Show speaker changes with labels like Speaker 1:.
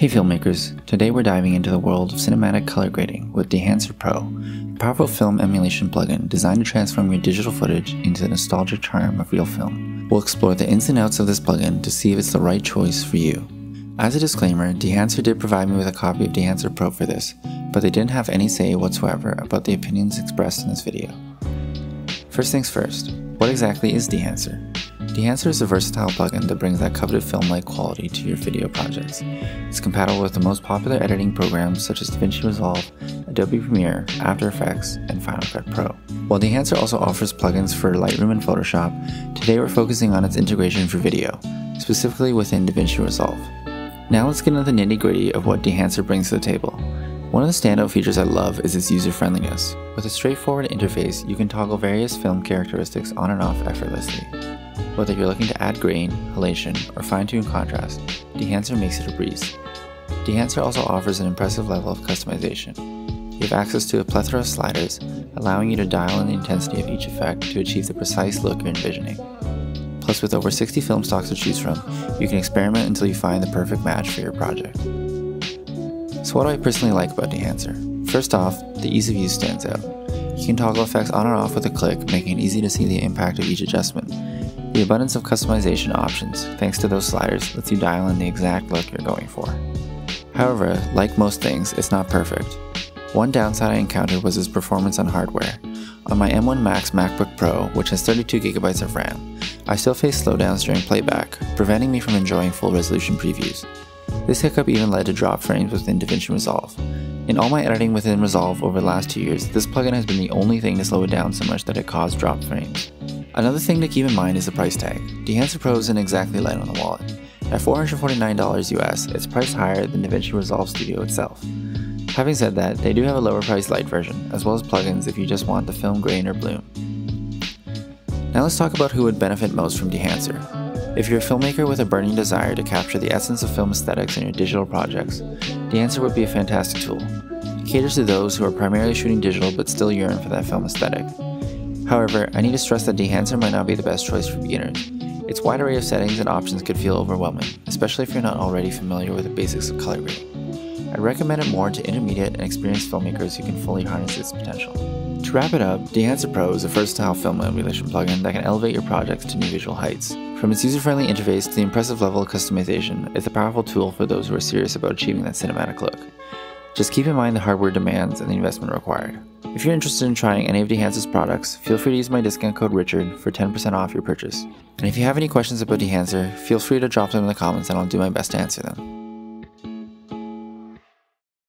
Speaker 1: Hey filmmakers, today we're diving into the world of cinematic color grading with Dehancer Pro, a powerful film emulation plugin designed to transform your digital footage into the nostalgic charm of real film. We'll explore the ins and outs of this plugin to see if it's the right choice for you. As a disclaimer, Dehancer did provide me with a copy of Dehancer Pro for this, but they didn't have any say whatsoever about the opinions expressed in this video. First things first, what exactly is Dehancer? Dehancer is a versatile plugin that brings that coveted film-like quality to your video projects. It's compatible with the most popular editing programs such as DaVinci Resolve, Adobe Premiere, After Effects, and Final Cut Pro. While Dehancer also offers plugins for Lightroom and Photoshop, today we're focusing on its integration for video, specifically within DaVinci Resolve. Now let's get into the nitty gritty of what Dehancer brings to the table. One of the standout features I love is its user friendliness. With a straightforward interface, you can toggle various film characteristics on and off effortlessly. Whether you're looking to add grain, halation, or fine-tune contrast, Dehancer makes it a breeze. Dehancer also offers an impressive level of customization. You have access to a plethora of sliders, allowing you to dial in the intensity of each effect to achieve the precise look you're envisioning. Plus, with over 60 film stocks to choose from, you can experiment until you find the perfect match for your project. So what do I personally like about Dehancer? First off, the ease of use stands out. You can toggle effects on and off with a click, making it easy to see the impact of each adjustment, the abundance of customization options, thanks to those sliders, lets you dial in the exact look you're going for. However, like most things, it's not perfect. One downside I encountered was its performance on hardware. On my M1 Max MacBook Pro, which has 32GB of RAM, I still face slowdowns during playback, preventing me from enjoying full resolution previews. This hiccup even led to drop frames within DaVinci Resolve. In all my editing within Resolve over the last two years, this plugin has been the only thing to slow it down so much that it caused drop frames. Another thing to keep in mind is the price tag. Dehancer Pro isn't exactly light on the wallet. At $449 US, it's priced higher than DaVinci Resolve Studio itself. Having said that, they do have a lower priced light version, as well as plugins if you just want the film grain or bloom. Now let's talk about who would benefit most from Dehancer. If you're a filmmaker with a burning desire to capture the essence of film aesthetics in your digital projects, Dehancer would be a fantastic tool. It caters to those who are primarily shooting digital but still yearn for that film aesthetic. However, I need to stress that Dehancer might not be the best choice for beginners. Its wide array of settings and options could feel overwhelming, especially if you're not already familiar with the basics of color grading. I'd recommend it more to intermediate and experienced filmmakers who can fully harness its potential. To wrap it up, Dehancer Pro is a versatile film emulation plugin that can elevate your projects to new visual heights. From its user-friendly interface to the impressive level of customization, it's a powerful tool for those who are serious about achieving that cinematic look. Just keep in mind the hardware demands and the investment required. If you're interested in trying any of Dehancer's products, feel free to use my discount code Richard for 10% off your purchase. And if you have any questions about Dehancer, feel free to drop them in the comments and I'll do my best to answer them.